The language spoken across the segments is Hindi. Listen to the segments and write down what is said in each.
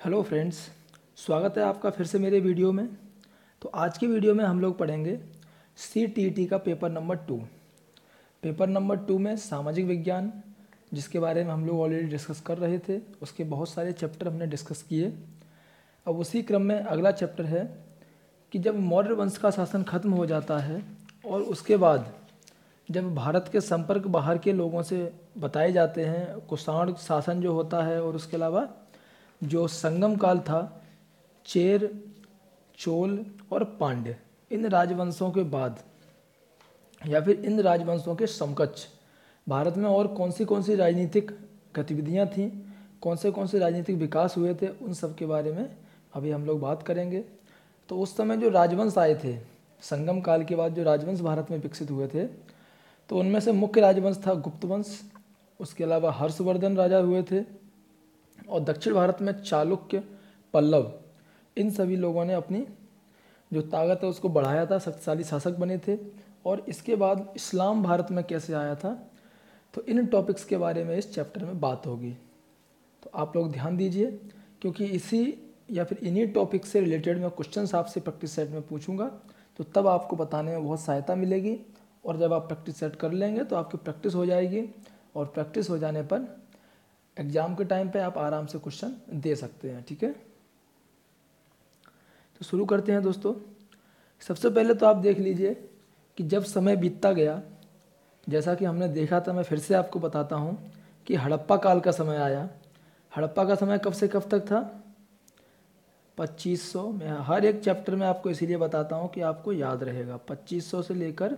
हेलो फ्रेंड्स स्वागत है आपका फिर से मेरे वीडियो में। तो आज की वीडियो में हम लोग पढ़ेंगे सी टी टी का paper number two paper number two में सामाजिक विज्ञान, जिसके बारे में हम लोग ऑलरेडी डिस्कस कर रहे थे, उसके बहुत सारे चैप्टर हमने डिस्कस किए। अब उसी क्रम में अगला चैप्टर है कि जब मौर्य वंश का शासन खत्म हो जाता है और उसके बाद जब भारत के संपर्क बाहर के लोगों से बताए जाते हैं, कुषाण शासन जो होता है और उसके अलावा जो संगम काल था, चेर, चोल और पांड्य, इन राजवंशों के बाद, या फिर इन राजवंशों के समकक्ष। भारत में और कौन सी कौन सी राजनीतिक गतिविधियाँ थीं कौन से कौन से राजनीतिक विकास हुए थे, उन सब के बारे में अभी हम लोग बात करेंगे। तो उस समय जो राजवंश आए थे, संगम काल के बाद जो राजवंश भारत में विकसित हुए थे तो उनमें से मुख्य राजवंश था गुप्त वंश उसके अलावा हर्षवर्धन राजा हुए थे और दक्षिण भारत में चालुक्य पल्लव, इन सभी लोगों ने अपनी जो ताकत है उसको बढ़ाया था, शक्तिशाली शासक बने थे। और इसके बाद इस्लाम भारत में कैसे आया था तो इन टॉपिक्स के बारे में इस चैप्टर में बात होगी। तो आप लोग ध्यान दीजिए, क्योंकि इसी या फिर इन्हीं टॉपिक से रिलेटेड मैं क्वेश्चन आपसे प्रैक्टिस सेट में पूछूँगा तो तब आपको बताने में बहुत सहायता मिलेगी। और जब आप प्रैक्टिस सेट कर लेंगे तो आपकी प्रैक्टिस हो जाएगी। और प्रैक्टिस हो जाने पर एग्ज़ाम के टाइम पे आप आराम से क्वेश्चन दे सकते हैं, ठीक है? तो शुरू करते हैं दोस्तों। सबसे पहले तो आप देख लीजिए कि जब समय बीतता गया, जैसा कि हमने देखा था, मैं फिर से आपको बताता हूँ कि हड़प्पा काल का समय आया। हड़प्पा का समय कब से कब तक था? 2500 में, हर एक चैप्टर में आपको इसीलिए बताता हूँ कि आपको याद रहेगा। 2500 से लेकर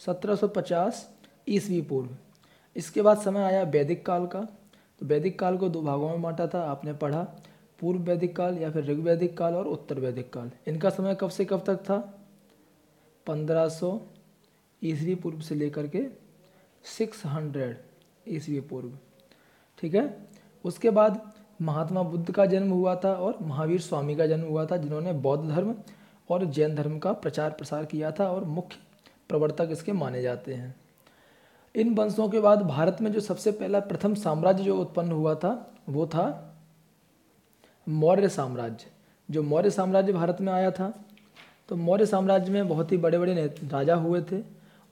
1750 ईस्वी पूर्व। इसके बाद समय आया वैदिक काल का। तो वैदिक काल को दो भागों में बांटा था, आपने पढ़ा। पूर्व वैदिक काल या फिर ऋग्वैदिक काल और उत्तर वैदिक काल। इनका समय कब से कब तक था? 1500 ईसवी पूर्व से लेकर के 600 ईसवी पूर्व। ठीक है? उसके बाद महात्मा बुद्ध का जन्म हुआ था और महावीर स्वामी का जन्म हुआ था, जिन्होंने बौद्ध धर्म और जैन धर्म का प्रचार प्रसार किया था और मुख्य प्रवर्तक इसके माने जाते हैं। इन वंशों के बाद भारत में जो सबसे पहला प्रथम साम्राज्य जो उत्पन्न हुआ था, वो था मौर्य साम्राज्य। जो मौर्य साम्राज्य भारत में आया था तो मौर्य साम्राज्य में बहुत ही बड़े बड़े राजा हुए थे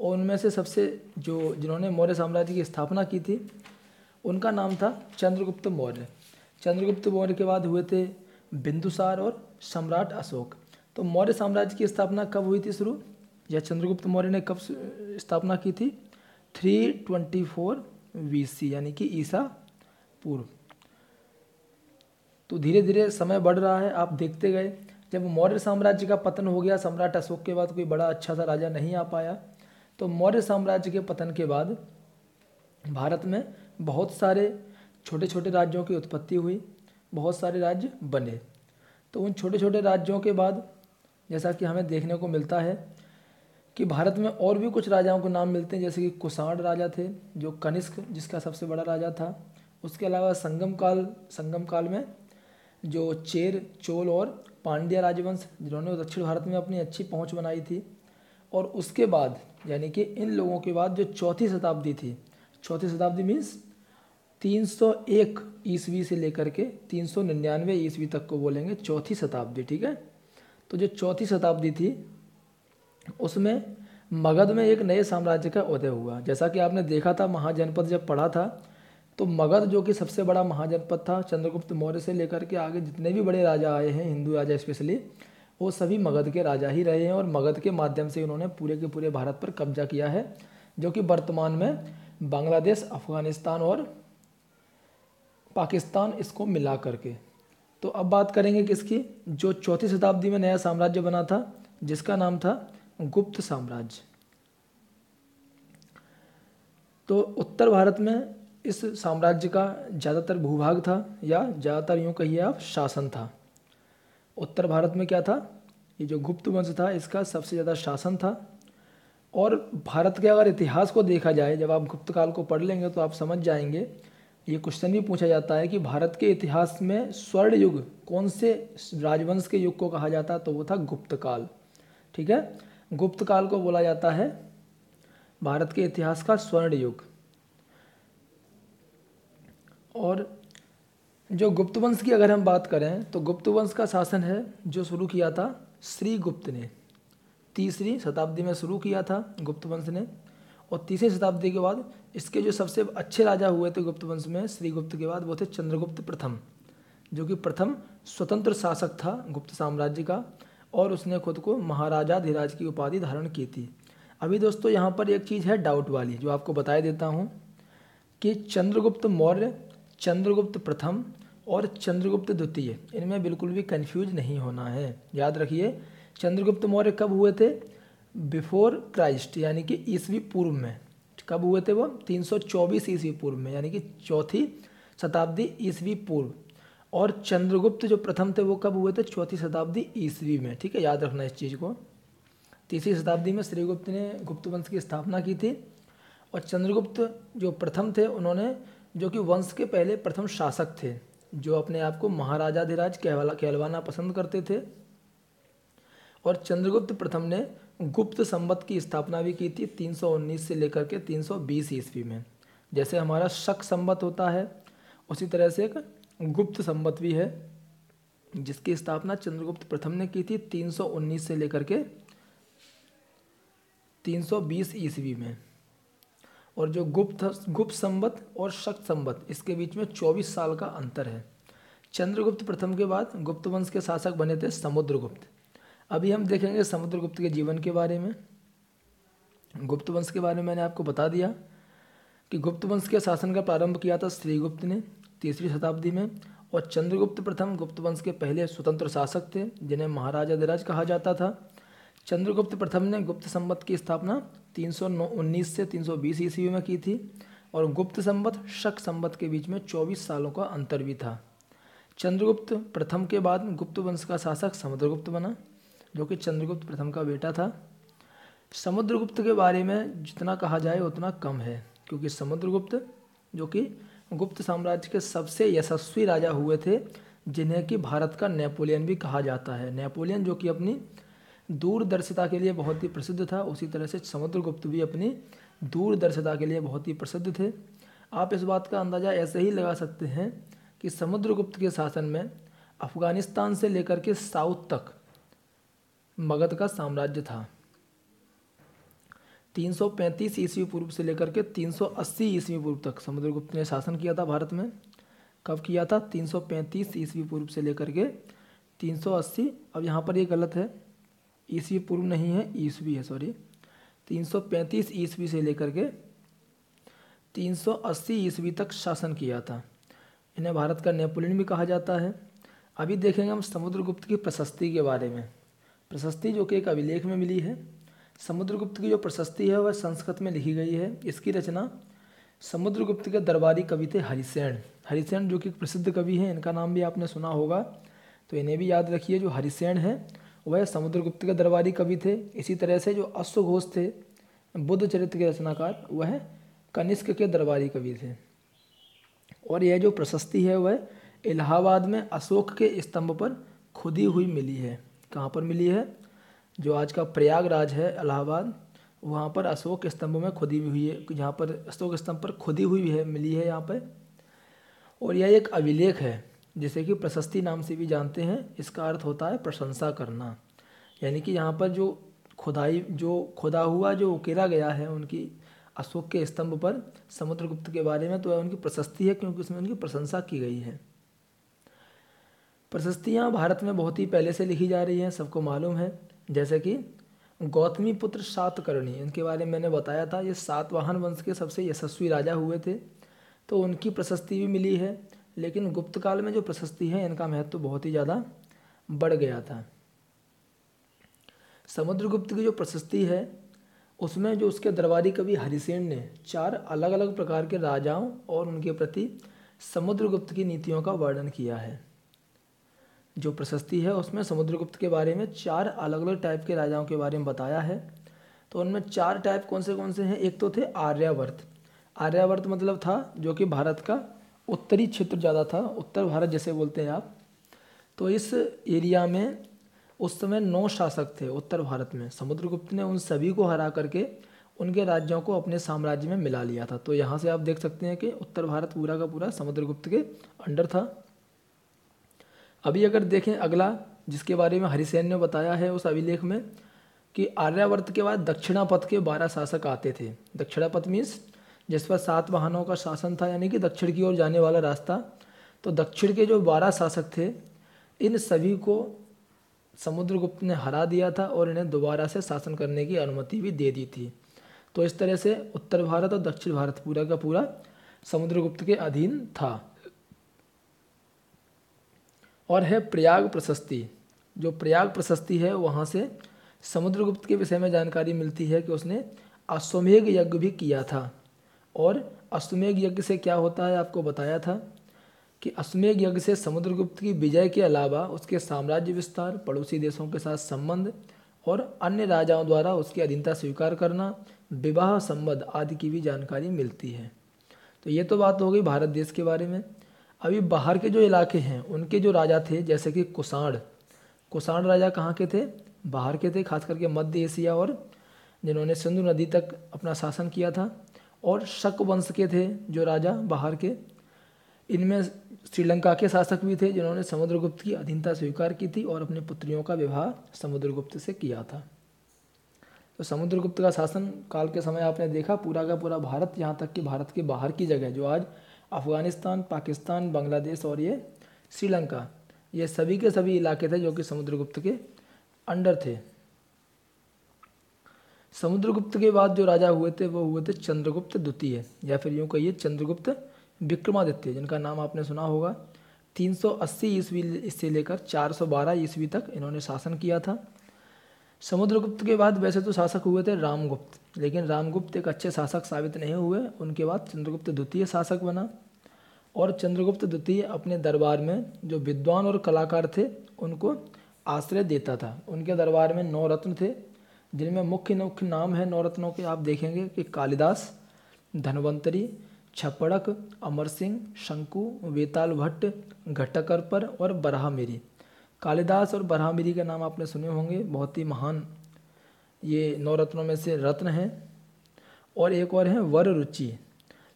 और उनमें से सबसे जो जिन्होंने मौर्य साम्राज्य की स्थापना की थी, उनका नाम था चंद्रगुप्त मौर्य। चंद्रगुप्त मौर्य के बाद हुए थे बिंदुसार और सम्राट अशोक। तो मौर्य साम्राज्य की स्थापना कब हुई थी शुरू? या चंद्रगुप्त मौर्य ने कब स्थापना की थी? Three twenty four B C यानी कि ईसा पूर्व। तो धीरे धीरे समय बढ़ रहा है, आप देखते गए, जब मौर्य साम्राज्य का पतन हो गया, सम्राट अशोक के बाद कोई बड़ा अच्छा सा राजा नहीं आ पाया तो मौर्य साम्राज्य के पतन के बाद भारत में बहुत सारे छोटे छोटे राज्यों की उत्पत्ति हुई, बहुत सारे राज्य बने। तो उन छोटे छोटे राज्यों के बाद जैसा कि हमें देखने को मिलता है कि भारत में और भी कुछ राजाओं को नाम मिलते हैं, जैसे कि कुषाण राजा थे, जो कनिष्क, जिसका सबसे बड़ा राजा था। उसके अलावा संगम काल संगम काल में जो चेर, चोल और पांड्या राजवंश, जिन्होंने दक्षिण भारत में अपनी अच्छी पहुँच बनाई थी। और उसके बाद, यानी कि इन लोगों के बाद जो चौथी शताब्दी थी, चौथी शताब्दी मीन्स 301 ईस्वी से लेकर के तीन सौ निन्यानवे ईस्वी तक को बोलेंगे चौथी शताब्दी, ठीक है? तो जो चौथी शताब्दी थी उसमें मगध में एक नए साम्राज्य का उदय हुआ। जैसा कि आपने देखा था, महाजनपद जब पढ़ा था तो मगध जो कि सबसे बड़ा महाजनपद था, चंद्रगुप्त मौर्य से लेकर के आगे जितने भी बड़े राजा आए हैं, हिंदू राजा स्पेशली, वो सभी मगध के राजा ही रहे हैं और मगध के माध्यम से उन्होंने पूरे के पूरे भारत पर कब्जा किया है, जो कि वर्तमान में बांग्लादेश, अफ़गानिस्तान और पाकिस्तान इसको मिला करके। तो अब बात करेंगे किसकी? जो चौथी शताब्दी में नया साम्राज्य बना था, जिसका नाम था गुप्त साम्राज्य। तो उत्तर भारत में इस साम्राज्य का ज़्यादातर भूभाग था या ज़्यादातर यूँ कहिए आप शासन था। उत्तर भारत में क्या था? ये जो गुप्त वंश था, इसका सबसे ज़्यादा शासन था। और भारत के अगर इतिहास को देखा जाए, जब आप गुप्त काल को पढ़ लेंगे तो आप समझ जाएँगे, ये क्वेश्चन भी पूछा जाता है कि भारत के इतिहास में स्वर्ण युग कौन से राजवंश के युग को कहा जाता? तो वो था गुप्त काल। ठीक है? गुप्त काल को बोला जाता है। भारत के इतिहास का स्वर्ण युग और जो गुप्त वंश की अगर हम बात करें तो गुप्त वंश का शासन है जो शुरू किया था श्री गुप्त ने। तीसरी शताब्दी में शुरू किया था गुप्त वंश ने। और तीसरी शताब्दी के बाद इसके जो सबसे अच्छे राजा हुए थे गुप्त वंश में श्रीगुप्त के बाद वो थे चंद्रगुप्त प्रथम, जो कि प्रथम स्वतंत्र शासक था गुप्त साम्राज्य का। और उसने खुद को महाराजा धीराज की उपाधि धारण की थी। अभी दोस्तों, यहाँ पर एक चीज़ है डाउट वाली, जो आपको बताया देता हूँ कि चंद्रगुप्त मौर्य, चंद्रगुप्त प्रथम और चंद्रगुप्त द्वितीय, इनमें बिल्कुल भी कंफ्यूज नहीं होना है। याद रखिए, चंद्रगुप्त मौर्य कब हुए थे? बिफोर क्राइस्ट यानी कि ईसवी पूर्व में। कब हुए थे वो? 324 ईस्वी पूर्व में, यानी कि चौथी शताब्दी ईसवी पूर्व। और चंद्रगुप्त जो प्रथम थे वो कब हुए थे? चौथी शताब्दी ईस्वी में, ठीक है? याद रखना इस चीज़ को। तीसरी शताब्दी में श्रीगुप्त ने गुप्त वंश की स्थापना की थी और चंद्रगुप्त जो प्रथम थे, उन्होंने जो कि वंश के पहले प्रथम शासक थे, जो अपने आप को महाराजाधिराज कहवाला, कहलवाना पसंद करते थे। और चंद्रगुप्त प्रथम ने गुप्त संबत की स्थापना भी की थी 319 से लेकर के 320 ईस्वी में। जैसे हमारा शक संबत होता है, उसी तरह से एक गुप्त संबत भी है, जिसकी स्थापना चंद्रगुप्त प्रथम ने की थी 319 से लेकर के 320 ईस्वी में। और जो गुप्त गुप्त संबत और शक्त संबत, इसके बीच में 24 साल का अंतर है। चंद्रगुप्त प्रथम के बाद गुप्त वंश के शासक बने थे समुद्रगुप्त। अभी हम देखेंगे समुद्रगुप्त के जीवन के बारे में। गुप्त वंश के बारे में मैंने आपको बता दिया कि गुप्त वंश के शासन का प्रारंभ किया था श्रीगुप्त ने। तीसरी शताब्दी में, और चंद्रगुप्त प्रथम गुप्त वंश के पहले स्वतंत्र शासक थे, जिन्हें महाराजा धीराज कहा जाता था। चंद्रगुप्त प्रथम ने गुप्त संबत की स्थापना तीन से 320 ईस्वी में की थी, और गुप्त संबत शक संबत के बीच में 24 सालों का अंतर भी था। चंद्रगुप्त प्रथम के बाद गुप्त वंश का शासक समुद्रगुप्त बना, जो कि चंद्रगुप्त प्रथम का बेटा था। समुद्रगुप्त के बारे में जितना कहा जाए, उतना कम है, क्योंकि समुद्रगुप्त, जो कि गुप्त साम्राज्य के सबसे यशस्वी राजा हुए थे, जिन्हें कि भारत का नेपोलियन भी कहा जाता है। नेपोलियन जो कि अपनी दूरदर्शिता के लिए बहुत ही प्रसिद्ध था, उसी तरह से समुद्रगुप्त भी अपनी दूरदर्शिता के लिए बहुत ही प्रसिद्ध थे। आप इस बात का अंदाज़ा ऐसे ही लगा सकते हैं कि समुद्रगुप्त के शासन में अफ़गानिस्तान से लेकर के साउथ तक मगध का साम्राज्य था। 335 ईस्वी पूर्व से लेकर के 380 ईस्वी पूर्व तक। समुद्रगुप्त ने शासन किया था भारत में। कब किया था? 335 ईस्वी पूर्व से लेकर के 380 अब यहाँ पर ये गलत है। ईस्वी पूर्व नहीं है, ईस्वी है सॉरी 335 ईस्वी से लेकर के 380 ईस्वी तक शासन किया था। इन्हें भारत का नेपोलियन भी कहा जाता है। अभी देखेंगे हम समुद्रगुप्त की प्रशस्ति के बारे में। प्रशस्ति जो कि एक अभिलेख में मिली है। समुद्रगुप्त की जो प्रशस्ति है, वह संस्कृत में लिखी गई है। इसकी रचना समुद्रगुप्त के दरबारी कवि थे हरिसेन। हरिसेन जो कि प्रसिद्ध कवि हैं, इनका नाम भी आपने सुना होगा। तो इन्हें भी याद रखिए, जो हरिसेन है, वह समुद्रगुप्त के दरबारी कवि थे। इसी तरह से जो अश्वघोष थे, बुद्ध चरित्र के रचनाकार, वह कनिष्क के दरबारी कवि थे। और यह जो प्रशस्ति है, वह इलाहाबाद में अशोक के स्तंभ पर खुदी हुई मिली है। कहाँ पर मिली है? जो आज का प्रयागराज है इलाहाबाद वहाँ पर अशोक स्तंभ में खुदी हुई है, जहाँ पर अशोक स्तंभ पर खुदी हुई है, मिली है यहाँ पर और यह एक अभिलेख है, जिसे कि प्रशस्ति नाम से भी जानते हैं, इसका अर्थ होता है प्रशंसा करना। यानी कि यहाँ पर जो खुदाई, जो खुदा हुआ, जो उकेरा गया है, उनकी अशोक के स्तंभ पर, समुद्रगुप्त के बारे में तो वह उनकी प्रशस्ति है, क्योंकि उसमें उनकी प्रशंसा की गई है। प्रशस्तियाँ भारत में बहुत ही पहले से लिखी जा रही हैं, सबको मालूम है। जैसे कि गौतमी पुत्र सातकर्णी इनके बारे में मैंने बताया था, ये सातवाहन वंश के सबसे यशस्वी राजा हुए थे तो उनकी प्रशस्ति भी मिली है, लेकिन गुप्त काल में जो प्रशस्ति है, इनका महत्व तो बहुत ही ज़्यादा बढ़ गया था। समुद्रगुप्त की जो प्रशस्ति है, उसमें जो उसके दरबारी कवि हरिसेन ने चार अलग अलग प्रकार के राजाओं और उनके प्रति समुद्रगुप्त की नीतियों का वर्णन किया है। जो प्रशस्ति है, उसमें समुद्रगुप्त के बारे में चार अलग अलग टाइप के राजाओं के बारे में बताया है। तो उनमें चार टाइप कौन से कौन से हैं? एक तो थे आर्यावर्त। आर्यावर्त मतलब था जो कि भारत का उत्तरी क्षेत्र ज़्यादा था, उत्तर भारत जैसे बोलते हैं आप। तो इस एरिया में, उस समय नौ शासक थे उत्तर भारत में। समुद्रगुप्त ने उन सभी को हरा करके उनके राज्यों को अपने साम्राज्य में मिला लिया था। तो यहाँ से आप देख सकते हैं कि उत्तर भारत पूरा का पूरा समुद्रगुप्त के अंडर था। अभी अगर देखें अगला, जिसके बारे में हरिसेन ने बताया है उस अभिलेख में, कि आर्यावर्त के बाद दक्षिणापथ के बारह शासक आते थे। दक्षिणापथ मीन्स जिस पर सात वाहनों का शासन था, यानी कि दक्षिण की ओर जाने वाला रास्ता। तो दक्षिण के जो बारह शासक थे, इन सभी को समुद्रगुप्त ने हरा दिया था और इन्हें दोबारा से शासन करने की अनुमति भी दे दी थी। तो इस तरह से उत्तर भारत और दक्षिण भारत पूरा का पूरा समुद्रगुप्त के अधीन था। और है प्रयाग प्रशस्ति। जो प्रयाग प्रशस्ति है, वहाँ से समुद्रगुप्त के विषय में जानकारी मिलती है कि उसने अश्वमेघ यज्ञ भी किया था। और अश्वमेघ यज्ञ से क्या होता है, आपको बताया था कि अश्वमेघ यज्ञ से समुद्रगुप्त की विजय के अलावा उसके साम्राज्य विस्तार, पड़ोसी देशों के साथ संबंध और अन्य राजाओं द्वारा उसकी अधीनता स्वीकार करना, विवाह संबंध आदि की भी जानकारी मिलती है। तो ये तो बात हो गई भारत देश के बारे में। अभी बाहर के जो इलाके हैं, उनके जो राजा थे, जैसे कि कुषाण। कुषाण राजा कहाँ के थे? बाहर के थे, खास करके मध्य एशिया और जिन्होंने सिंधु नदी तक अपना शासन किया था। और शक वंश के थे जो राजा बाहर के। इनमें श्रीलंका के शासक भी थे, जिन्होंने समुद्रगुप्त की अधीनता स्वीकार की थी और अपनी पुत्रियों का विवाह समुद्रगुप्त से किया था। तो समुद्रगुप्त का शासन काल के समय आपने देखा, पूरा का पूरा भारत, यहाँ तक कि भारत के बाहर की जगह, जो आज अफ़गानिस्तान, पाकिस्तान, बांग्लादेश और ये श्रीलंका। ये सभी के सभी इलाके थे जो कि समुद्रगुप्त के अंडर थे। समुद्रगुप्त के बाद जो राजा हुए थे, वो हुए थे चंद्रगुप्त द्वितीय, या फिर यूँ कहिए चंद्रगुप्त विक्रमादित्य, जिनका नाम आपने सुना होगा। 380 ईस्वी से लेकर 412 ईस्वी तक इन्होंने शासन किया था। समुद्रगुप्त के बाद वैसे तो शासक हुए थे रामगुप्त, लेकिन रामगुप्त एक अच्छे शासक साबित नहीं हुए। उनके बाद चंद्रगुप्त द्वितीय शासक बना और चंद्रगुप्त द्वितीय अपने दरबार में जो विद्वान और कलाकार थे, उनको आश्रय देता था। उनके दरबार में नौ रत्न थे, जिनमें मुख्य मुख्य नाम है नौ रत्नों के। आप देखेंगे कि कालिदास, धनवंतरी, छपड़क अमर सिंह शंकु, वेताल भट्ट, घटकरपर और बरहामेरी। कालिदास और बरहामेरी का नाम आपने सुने होंगे, बहुत ही महान ये नौ रत्नों में से रत्न हैं। और एक और हैं, वर रुचि।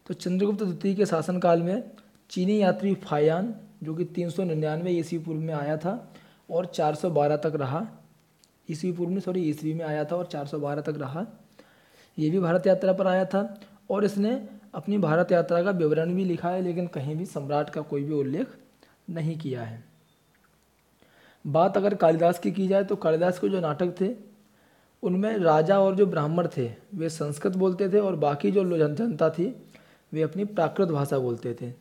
तो चंद्रगुप्त द्वितीय के शासनकाल में चीनी यात्री फायान, जो कि तीन सौ निन्यानवे ईस्वी पूर्व में आया था और 412 तक रहा, ईस्वी पूर्व में सॉरी ईस्वी में आया था और 412 तक रहा, ये भी भारत यात्रा पर आया था। और इसने अपनी भारत यात्रा का विवरण भी लिखा है, लेकिन कहीं भी सम्राट का कोई भी उल्लेख नहीं किया है। बात अगर कालिदास की की जाए तो कालिदास के जो नाटक थे, उनमें राजा और जो ब्राह्मण थे, वे संस्कृत बोलते थे और बाकी जो जनता थी, वे अपनी प्राकृत भाषा बोलते थे।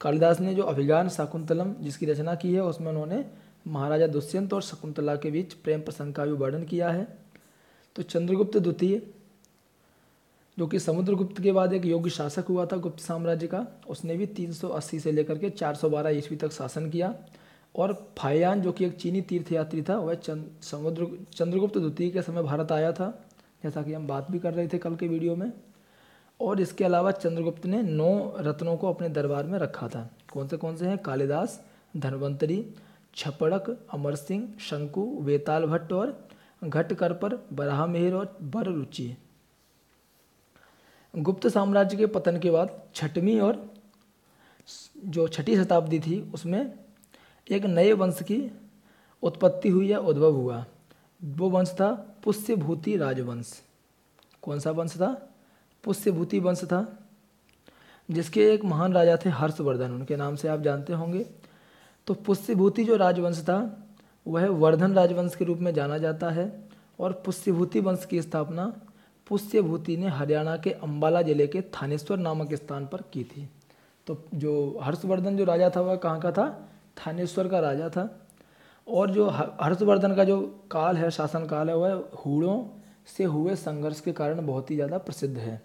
कालिदास ने जो अभिज्ञान शाकुंतलम, जिसकी रचना की है, उसमें उन्होंने महाराजा दुष्यंत और शकुंतला के बीच प्रेम प्रसंग का भी वर्णन किया है। तो चंद्रगुप्त द्वितीय, जो कि समुद्रगुप्त के बाद एक योग्य शासक हुआ था गुप्त साम्राज्य का, उसने भी 380 से लेकर के 412 ईस्वी तक शासन किया। और फायान, जो कि एक चीनी तीर्थयात्री था, वह चंद, समुद्र, चंद्रगुप्त द्वितीय के समय भारत आया था, जैसा कि हम बात भी कर रहे थे कल के वीडियो में। और इसके अलावा चंद्रगुप्त ने नौ रत्नों को अपने दरबार में रखा था। कौन से कौन से हैं? कालिदास, धनवंतरी, छपड़क अमर सिंह शंकु, वेताल भट्ट और घटकर पर बराह मेहर और बर रुचि गुप्त साम्राज्य के पतन के बाद छठवीं और जो छठी शताब्दी थी, उसमें एक नए वंश की उत्पत्ति हुई या उद्भव हुआ। वो वंश था पुष्यभूति राजवंश। कौन सा वंश था? पुष्यभूति वंश था, जिसके एक महान राजा थे हर्षवर्धन। उनके नाम से आप जानते होंगे। तो पुष्यभूति जो राजवंश था, वह वर्धन राजवंश के रूप में जाना जाता है और पुष्यभूति वंश की स्थापना पुष्यभूति ने हरियाणा के अंबाला ज़िले के थानेश्वर नामक स्थान पर की थी। तो जो हर्षवर्धन जो राजा था, वह कहाँ का था? थानेश्वर का राजा था। और जो हर्षवर्धन का जो काल है शासन काल है, वह हूड़ों से हुए संघर्ष के कारण बहुत ही ज़्यादा प्रसिद्ध है।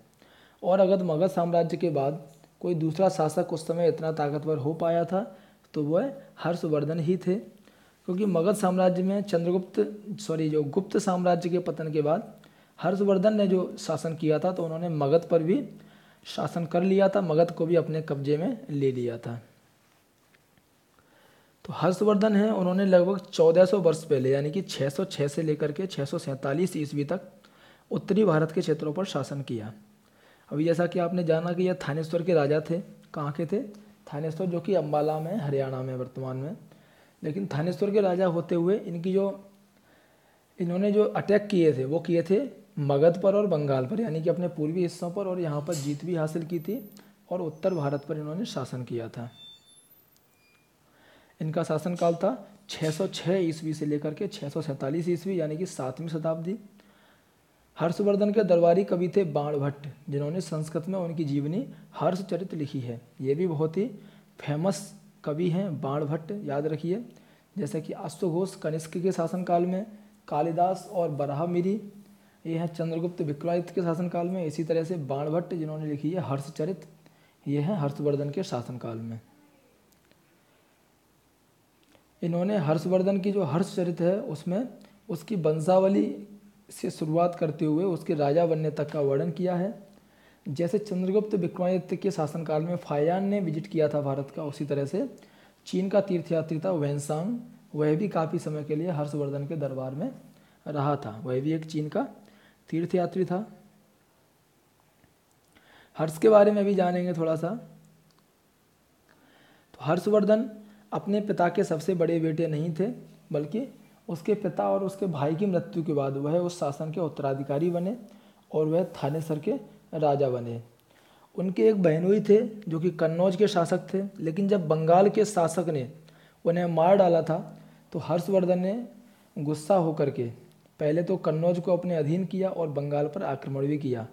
और अगर मगध साम्राज्य के बाद कोई दूसरा शासक उस समय इतना ताकतवर हो पाया था तो वह हर्षवर्धन ही थे। क्योंकि मगध साम्राज्य में चंद्रगुप्त, सॉरी, जो गुप्त साम्राज्य के पतन के बाद हर्षवर्धन ने जो शासन किया था तो उन्होंने मगध पर भी शासन कर लिया था, मगध को भी अपने कब्जे में ले लिया था। तो हर्षवर्धन है, उन्होंने लगभग 1400 वर्ष पहले, यानी कि 606 से लेकर के छः सौ सैंतालीस ईस्वी तक उत्तरी भारत के क्षेत्रों पर शासन किया। अभी जैसा कि आपने जाना कि यह थानेश्वर के राजा थे। कहाँ के थे? थानेश्वर जो कि अम्बाला में, हरियाणा में, वर्तमान में। लेकिन थानेश्वर के राजा होते हुए इनकी जो, इन्होंने जो अटैक किए थे, वो किए थे मगध पर और बंगाल पर, यानी कि अपने पूर्वी हिस्सों पर और यहाँ पर जीत भी हासिल की थी और उत्तर भारत पर इन्होंने शासन किया था। इनका शासनकाल था 606 ईस्वी से लेकर के छः सौ सैंतालीस ईस्वी, यानी कि सातवीं शताब्दी। हर्षवर्धन के दरबारी कवि थे बाण भट्ट, जिन्होंने संस्कृत में उनकी जीवनी हर्षचरित लिखी है। ये भी बहुत ही फ़ेमस कवि हैं बाण भट्ट, याद रखिए। जैसे कि अश्वघोष कनिष्क के शासनकाल में, कालिदास और बराह मिरी, ये हैं चंद्रगुप्त विक्रमादित्य के शासनकाल में। इसी तरह से बाण भट्ट, जिन्होंने लिखी है हर्षचरित ये हैं हर्षवर्धन के शासनकाल में। इन्होंने हर्षवर्धन की जो हर्षचरित है, उसमें उसकी वंशावली से शुरुआत करते हुए उसके राजा बनने तक का वर्णन किया है। जैसे चंद्रगुप्त विक्रमादित्य के शासनकाल में फायान ने विज़िट किया था भारत का, उसी तरह से चीन का तीर्थयात्री था वैनसांग। वह भी काफ़ी समय के लिए हर्षवर्धन के दरबार में रहा था। वह भी एक चीन का तीर्थयात्री था। हर्ष के बारे में भी जानेंगे थोड़ा सा। तो हर्षवर्धन अपने पिता के सबसे बड़े बेटे नहीं थे, बल्कि उसके पिता और उसके भाई की मृत्यु के बाद वह उस शासन के उत्तराधिकारी बने और वह थानेसर के राजा बने। उनके एक बहनोई थे जो कि कन्नौज के शासक थे, लेकिन जब बंगाल के शासक ने उन्हें मार डाला था तो हर्षवर्धन ने गुस्सा होकर के पहले तो कन्नौज को अपने अधीन किया और बंगाल पर आक्रमण भी किया।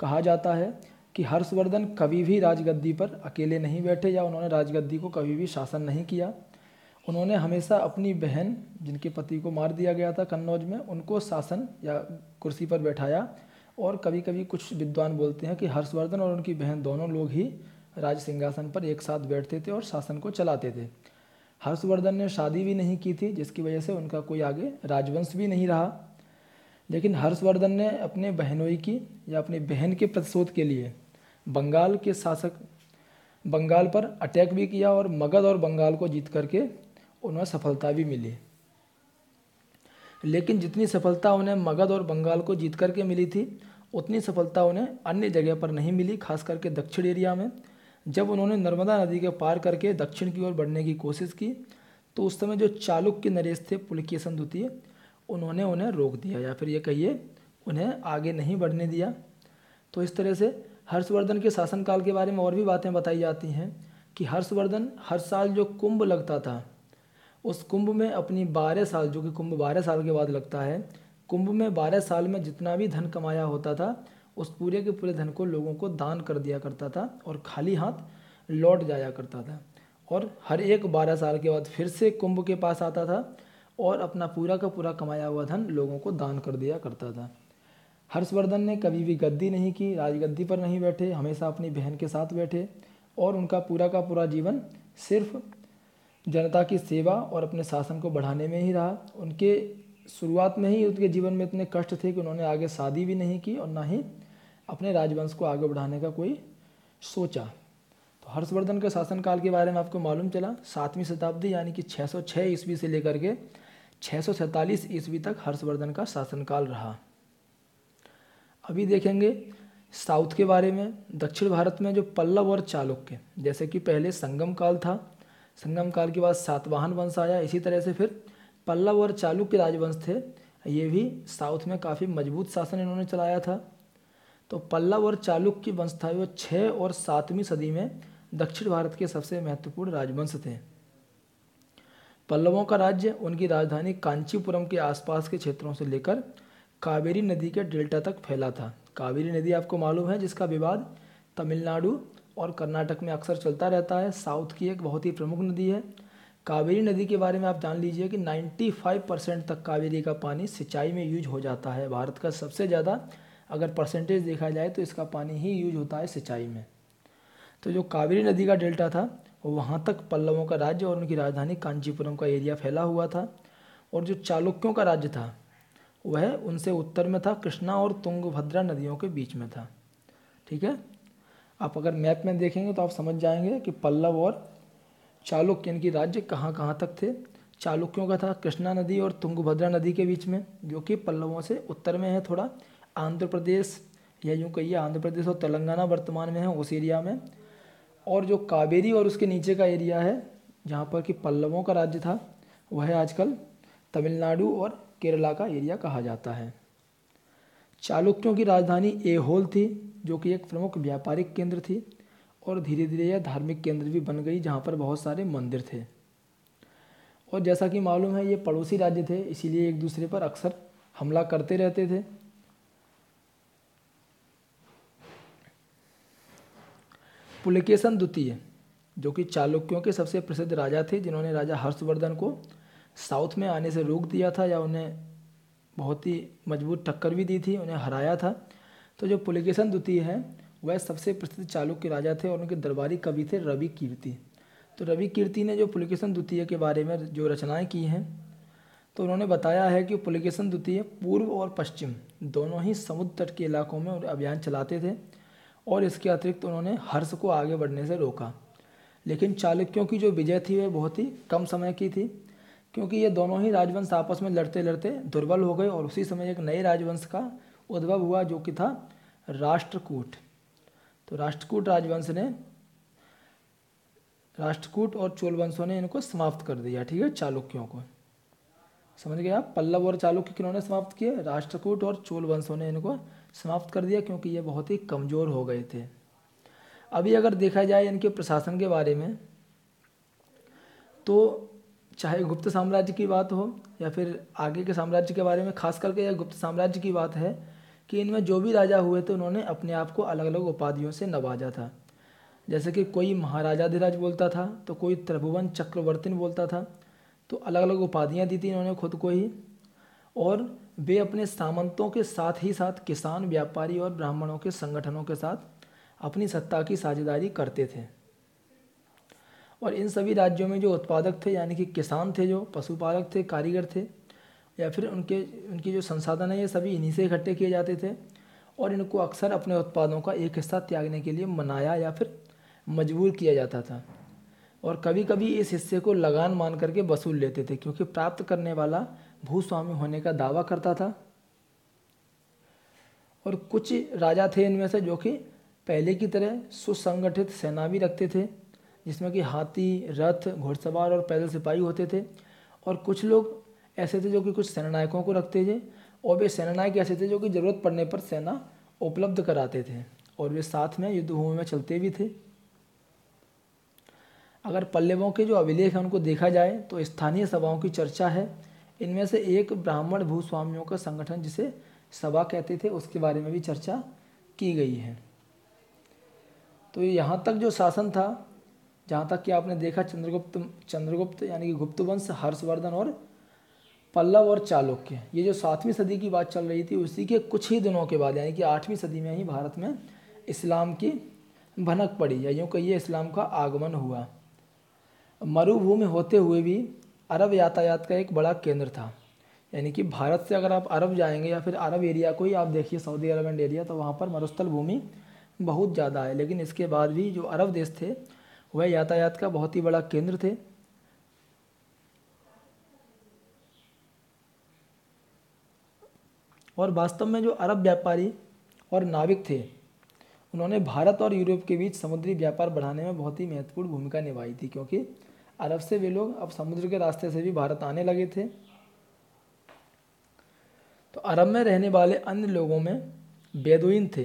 कहा जाता है कि हर्षवर्धन कभी भी राजगद्दी पर अकेले नहीं बैठे या उन्होंने राजगद्दी को कभी भी शासन नहीं किया। उन्होंने हमेशा अपनी बहन, जिनके पति को मार दिया गया था कन्नौज में, उनको शासन या कुर्सी पर बैठाया और कभी कभी कुछ विद्वान बोलते हैं कि हर्षवर्धन और उनकी बहन दोनों लोग ही राज सिंहासन पर एक साथ बैठते थे और शासन को चलाते थे। हर्षवर्धन ने शादी भी नहीं की थी, जिसकी वजह से उनका कोई आगे राजवंश भी नहीं रहा। लेकिन हर्षवर्धन ने अपने बहनोई की या अपनी बहन के प्रतिशोध के लिए बंगाल के शासक बंगाल पर अटैक भी किया और मगध और बंगाल को जीत करके उन्हें सफलता भी मिली। लेकिन जितनी सफलता उन्हें मगध और बंगाल को जीत करके मिली थी, उतनी सफलता उन्हें अन्य जगह पर नहीं मिली, खास करके दक्षिण एरिया में। जब उन्होंने नर्मदा नदी के पार करके दक्षिण की ओर बढ़ने की कोशिश की तो उस समय जो चालुक्य नरेश थे पुलकेशन द्वितीय उन्होंने उन्हें रोक दिया या फिर ये कहिए, उन्हें आगे नहीं बढ़ने दिया। तो इस तरह से हर्षवर्धन के शासनकाल के बारे में और भी बातें बताई जाती हैं कि हर्षवर्धन हर साल जो कुंभ लगता था, उस कुंभ में अपनी बारह साल, जो कि कुंभ बारह साल के बाद लगता है, कुंभ में बारह साल में जितना भी धन कमाया होता था, उस पूरे के पूरे धन को लोगों को दान कर दिया करता था और खाली हाथ लौट जाया करता था। और हर एक बारह साल के बाद फिर से कुंभ के पास आता था और अपना पूरा का पूरा कमाया हुआ धन लोगों को दान कर दिया करता था। हर्षवर्धन ने कभी भी गद्दी नहीं की, राजगद्दी पर नहीं बैठे, हमेशा अपनी बहन के साथ बैठे और उनका पूरा का पूरा जीवन सिर्फ़ जनता की सेवा और अपने शासन को बढ़ाने में ही रहा। उनके शुरुआत में ही उनके जीवन में इतने कष्ट थे कि उन्होंने आगे शादी भी नहीं की और ना ही अपने राजवंश को आगे बढ़ाने का कोई सोचा। तो हर्षवर्धन के शासनकाल के बारे में आपको मालूम चला, सातवीं शताब्दी यानी कि 606 ईस्वी से लेकर के छः ईस्वी तक हर्षवर्धन का शासनकाल रहा। अभी देखेंगे साउथ के बारे में, दक्षिण भारत में जो पल्लव और चालुक्य, जैसे कि पहले संगम काल था, संगम काल के बाद सातवाहन वंश आया, इसी तरह से फिर पल्लव और चालुक्य राजवंश थे, ये भी साउथ में काफ़ी मज़बूत शासन इन्होंने चलाया था। तो पल्लव और चालुक्य वंश था, वो छः और सातवीं सदी में दक्षिण भारत के सबसे महत्वपूर्ण राजवंश थे। पल्लवों का राज्य उनकी राजधानी कांचीपुरम के आसपास के क्षेत्रों से लेकर कावेरी नदी के डेल्टा तक फैला था। कावेरी नदी आपको मालूम है, जिसका विवाद तमिलनाडु और कर्नाटक में अक्सर चलता रहता है। साउथ की एक बहुत ही प्रमुख नदी है। कावेरी नदी के बारे में आप जान लीजिए कि 95 परसेंट तक कावेरी का पानी सिंचाई में यूज़ हो जाता है। भारत का सबसे ज़्यादा अगर परसेंटेज देखा जाए तो इसका पानी ही यूज़ होता है सिंचाई में। तो जो कावेरी नदी का डेल्टा था वहाँ तक पल्लवों का राज्य और उनकी राजधानी कांचीपुरम का एरिया फैला हुआ था और जो चालुक्यों का राज्य था, वह उनसे उत्तर में था, कृष्णा और तुंगभद्रा नदियों के बीच में था। ठीक है? आप अगर मैप में देखेंगे तो आप समझ जाएँगे कि पल्लव और चालुक्य, इनकी राज्य कहाँ कहाँ तक थे। चालुक्यों का था कृष्णा नदी और तुंगभद्रा नदी के बीच में, जो कि पल्लवों से उत्तर में है थोड़ा। आंध्र प्रदेश, या यूँ कहिए आंध्र प्रदेश और तेलंगाना वर्तमान में है उस एरिया में। और जो कावेरी और उसके नीचे का एरिया है, जहाँ पर कि पल्लवों का राज्य था, वह आजकल तमिलनाडु और केरला का एरिया कहा जाता है। चालुक्यों की राजधानी एहोल थी, जो कि एक प्रमुख व्यापारिक केंद्र थी, और धीरे धीरे यह धार्मिक केंद्र भी बन गई, जहाँ पर बहुत सारे मंदिर थे। और जैसा कि मालूम है, ये पड़ोसी राज्य थे, इसीलिए एक दूसरे पर अक्सर हमला करते रहते थे। पुलिकेशन द्वितीय, जो कि चालुक्यों के सबसे प्रसिद्ध राजा थे, जिन्होंने राजा हर्षवर्धन को साउथ में आने से रोक दिया था या उन्हें बहुत ही मज़बूत टक्कर भी दी थी, उन्हें हराया था। तो जो पुलिकेशन द्वितीय है, वह सबसे प्रसिद्ध चालुक्य राजा थे और उनके दरबारी कवि थे रवि कीर्ति। तो रवि कीर्ति ने जो पुलिकेशन द्वितीय के बारे में जो रचनाएँ की हैं तो उन्होंने बताया है कि पुलिकेशन द्वितीय पूर्व और पश्चिम दोनों ही समुद्र तट के इलाकों में अभियान चलाते थे। और इसके अतिरिक्त उन्होंने हर्ष को आगे बढ़ने से रोका। लेकिन चालुक्यों की जो विजय थी, वह बहुत ही कम समय की थी, क्योंकि ये दोनों ही राजवंश आपस में लड़ते लड़ते दुर्बल हो गए और उसी समय एक नए राजवंश का उद्भव हुआ, जो कि था राष्ट्रकूट। तो राष्ट्रकूट राजवंश ने, राष्ट्रकूट और चोल वंशों ने इनको समाप्त कर दिया, ठीक है, चालुक्यों को। समझ गए आप? पल्लव और चालुक्य किन्होंने समाप्त किए? राष्ट्रकूट और चोल वंशों ने इनको समाप्त कर दिया क्योंकि ये बहुत ही कमज़ोर हो गए थे। अभी अगर देखा जाए इनके प्रशासन के बारे में तो चाहे गुप्त साम्राज्य की बात हो या फिर आगे के साम्राज्य के बारे में, खास करके यह गुप्त साम्राज्य की बात है कि इनमें जो भी राजा हुए थे, उन्होंने अपने आप को अलग अलग उपाधियों से नवाजा था। जैसे कि कोई महाराजाधिराज बोलता था तो कोई त्रिभुवन चक्रवर्तिन बोलता था तो अलग अलग उपाधियाँ दी थी इन्होंने खुद को ही। और वे अपने सामंतों के साथ ही साथ किसान, व्यापारी और ब्राह्मणों के संगठनों के साथ अपनी सत्ता की साझेदारी करते थे। और इन सभी राज्यों में जो उत्पादक थे, यानी कि किसान थे, जो पशुपालक थे, कारीगर थे, या फिर उनके, उनकी जो संसाधन है, ये सभी इन्हीं से इकट्ठे किए जाते थे और इनको अक्सर अपने उत्पादों का एक हिस्सा त्यागने के लिए मनाया या फिर मजबूर किया जाता था। और कभी कभी इस हिस्से को लगान मान करके वसूल लेते थे, क्योंकि प्राप्त करने वाला भूस्वामी होने का दावा करता था। और कुछ राजा थे इनमें से जो कि पहले की तरह सुसंगठित सेना भी रखते थे, जिसमें कि हाथी, रथ, घुड़सवार और पैदल सिपाही होते थे। और कुछ लोग ऐसे थे जो कि कुछ सेनानायकों को रखते थे, और वे सेनानायक ऐसे थे जो कि ज़रूरत पड़ने पर सेना उपलब्ध कराते थे, और वे साथ में युद्धभूमि में चलते भी थे। अगर पल्लवों के जो अभिलेख हैं उनको देखा जाए तो स्थानीय सभाओं की चर्चा है। इनमें से एक ब्राह्मण भूस्वामियों का संगठन जिसे सभा कहते थे, उसके बारे में भी चर्चा की गई है। तो यहाँ तक जो शासन था, जहाँ तक कि आपने देखा चंद्रगुप्त चंद्रगुप्त यानी कि गुप्त वंश हर्षवर्धन और पल्लव और चालुक्य। ये जो सातवीं सदी की बात चल रही थी, उसी के कुछ ही दिनों के बाद, यानी कि आठवीं सदी में ही भारत में इस्लाम की भनक पड़ी, या यूँ कहिए इस्लाम का आगमन हुआ। मरुभूमि होते हुए भी अरब यातायात का एक बड़ा केंद्र था। यानी कि भारत से अगर आप अरब जाएँगे या फिर अरब एरिया को ही आप देखिए सऊदी अरब एंड एरिया तो वहाँ पर मरुस्थल भूमि बहुत ज़्यादा है। लेकिन इसके बाद भी जो अरब देश थे, वह यातायात का बहुत ही बड़ा केंद्र थे। और वास्तव में जो अरब व्यापारी और नाविक थे, उन्होंने भारत और यूरोप के बीच समुद्री व्यापार बढ़ाने में बहुत ही महत्वपूर्ण भूमिका निभाई थी, क्योंकि अरब से वे लोग अब समुद्र के रास्ते से भी भारत आने लगे थे। तो अरब में रहने वाले अन्य लोगों में बेदुइन थे।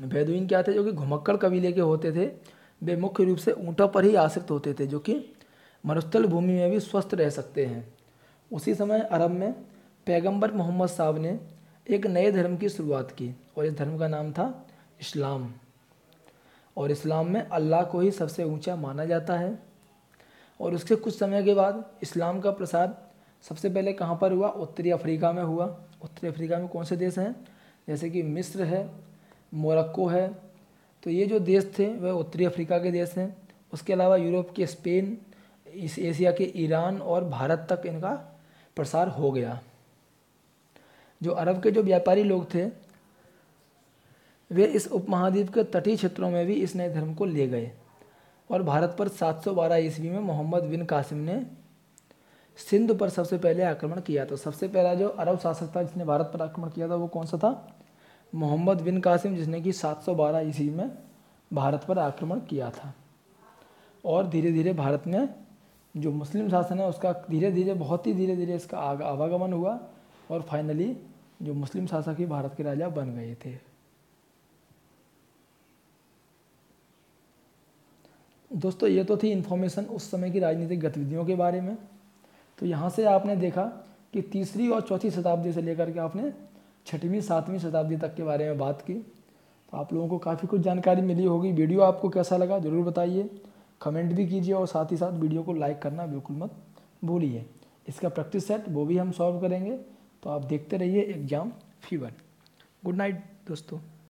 बेदुइन क्या थे? जो कि घुमक्कड़ कबीले के होते थे। वे मुख्य रूप से ऊँटों पर ही आश्रित होते थे, जो कि मरुस्थल भूमि में भी स्वस्थ रह सकते हैं। उसी समय अरब में पैगंबर मोहम्मद साहब ने एक नए धर्म की शुरुआत की और इस धर्म का नाम था इस्लाम। और इस्लाम में अल्लाह को ही सबसे ऊँचा माना जाता है। और उसके कुछ समय के बाद इस्लाम का प्रसार सबसे पहले कहाँ पर हुआ? उत्तरी अफ्रीका में हुआ। उत्तरी अफ्रीका में कौन से देश हैं? जैसे कि मिस्र है, मोरक्को है। तो ये जो देश थे, वह उत्तरी अफ्रीका के देश हैं। उसके अलावा यूरोप के स्पेन, इस एशिया के ईरान और भारत तक इनका प्रसार हो गया। जो अरब के जो व्यापारी लोग थे, वे इस उपमहाद्वीप के तटीय क्षेत्रों में भी इस नए धर्म को ले गए। और भारत पर 712 ईस्वी में मोहम्मद बिन कासिम ने सिंध पर सबसे पहले आक्रमण किया था। सबसे पहला जो अरब शासक था जिसने भारत पर आक्रमण किया था, वो कौन सा था? मोहम्मद बिन कासिम, जिसने कि 712 ईस्वी में भारत पर आक्रमण किया था। और धीरे धीरे भारत में जो मुस्लिम शासन है, उसका धीरे धीरे बहुत ही धीरे धीरे इसका आवागमन हुआ और फाइनली जो मुस्लिम शासक ही भारत के राजा बन गए थे। दोस्तों, ये तो थी इन्फॉर्मेशन उस समय की राजनीतिक गतिविधियों के बारे में। तो यहाँ से आपने देखा कि तीसरी और चौथी शताब्दी से लेकर के आपने छठवीं, सातवीं शताब्दी तक के बारे में बात की। तो आप लोगों को काफ़ी कुछ जानकारी मिली होगी। वीडियो आपको कैसा लगा ज़रूर बताइए। कमेंट भी कीजिए और साथ ही साथ वीडियो को लाइक करना बिल्कुल मत भूलिए। इसका प्रैक्टिस सेट वो भी हम सॉल्व करेंगे। तो आप देखते रहिए एग्ज़ाम फीवर। गुड नाइट दोस्तों।